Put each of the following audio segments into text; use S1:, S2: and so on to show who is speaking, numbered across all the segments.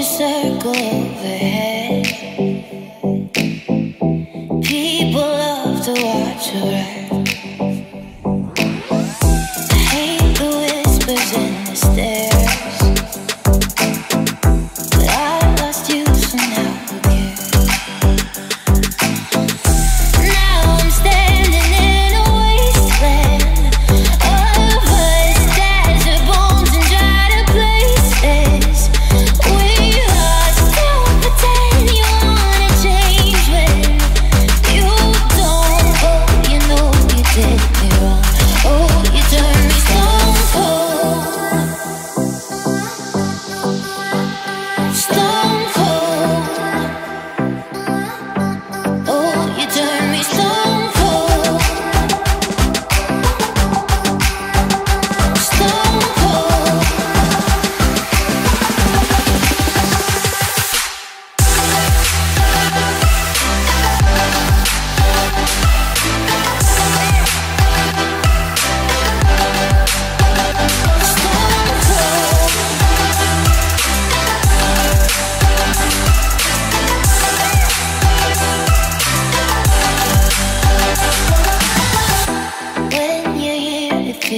S1: a circle overhead. People love to watch you ride.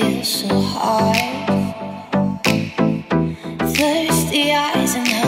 S1: feel so hard, Thirsty eyes and